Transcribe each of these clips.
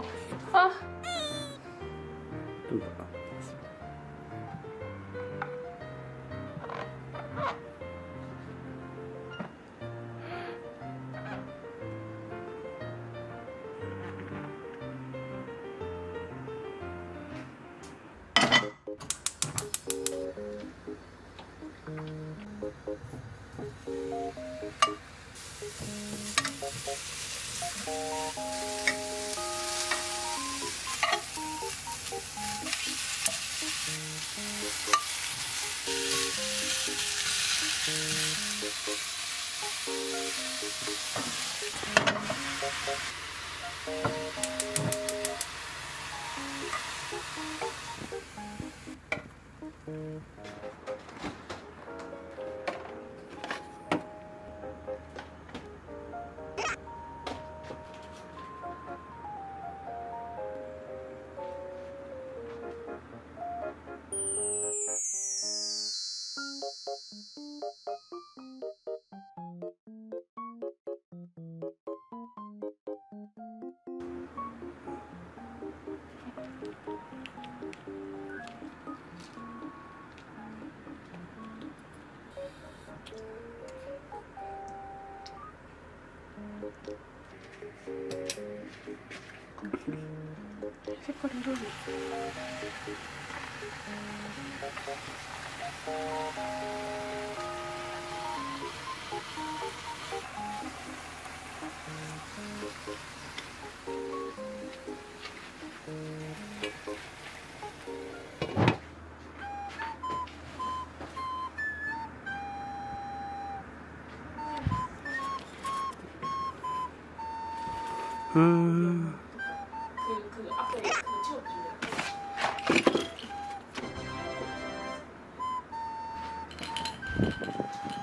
어. 아. 좀 봐. 색깔 フフフ。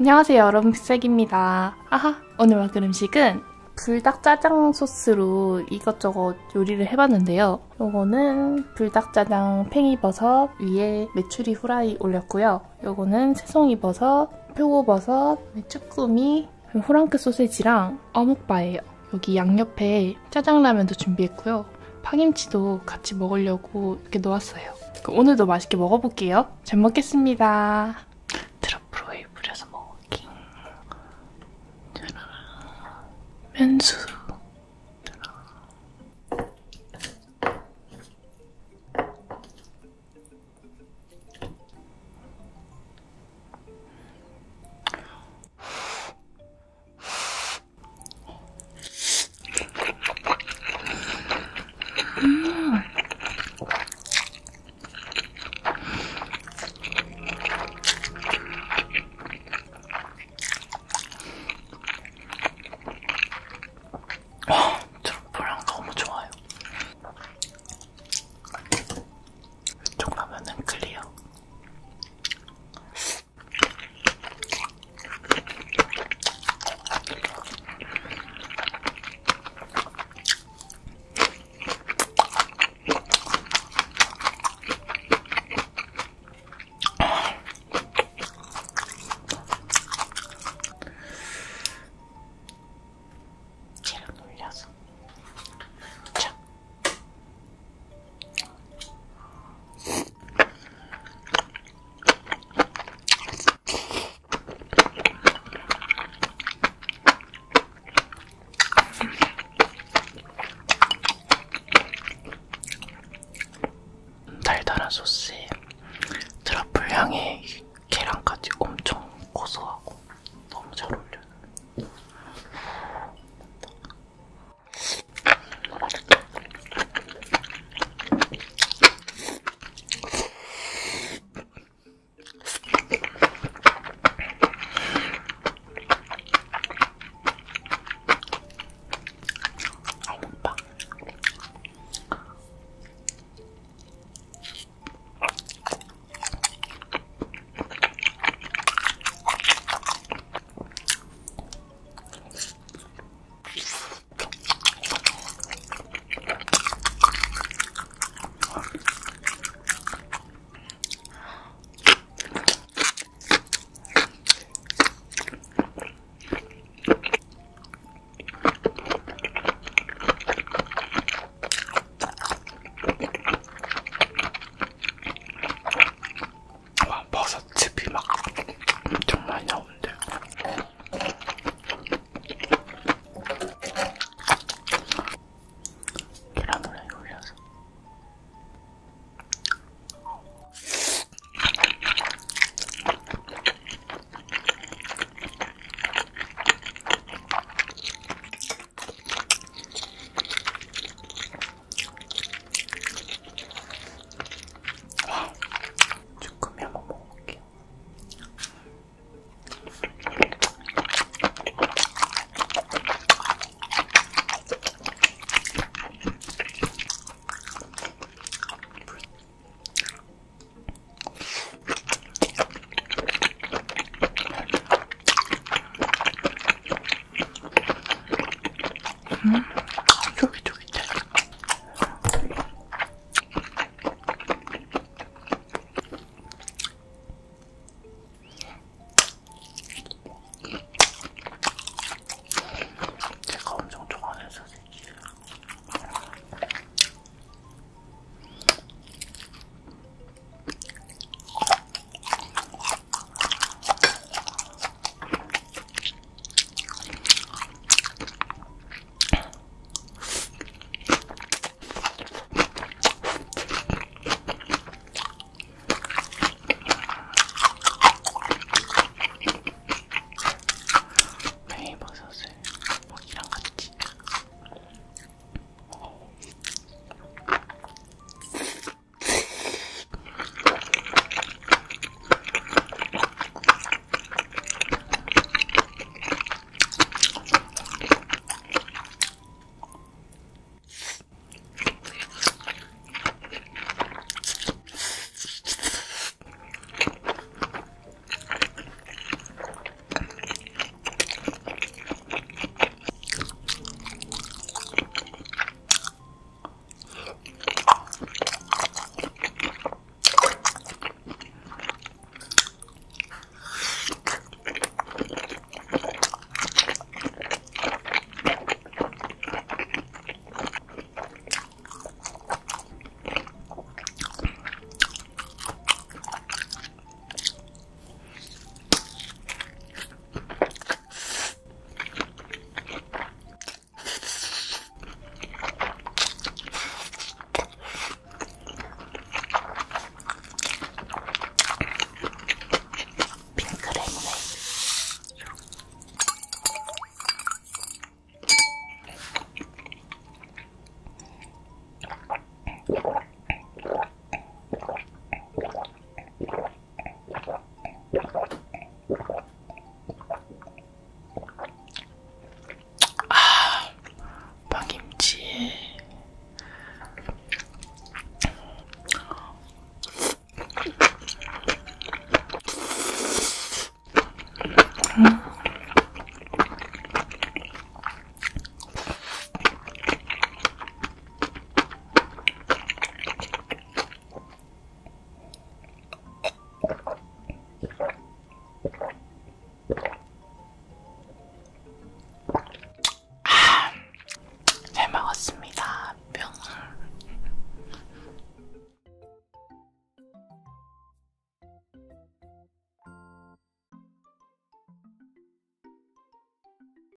안녕하세요 여러분. 빅색입니다. 아하 오늘 먹을 음식은 불닭 짜장 소스로 이것저것 요리를 해봤는데요. 요거는 불닭 짜장 팽이버섯 위에 메추리 후라이 올렸고요. 요거는 새송이버섯, 표고버섯, 쭈꾸미, 호랑크 소세지랑 어묵바예요. 여기 양옆에 짜장라면도 준비했고요. 파김치도 같이 먹으려고 이렇게 놓았어요. 오늘도 맛있게 먹어볼게요. 잘 먹겠습니다 오 Hmm?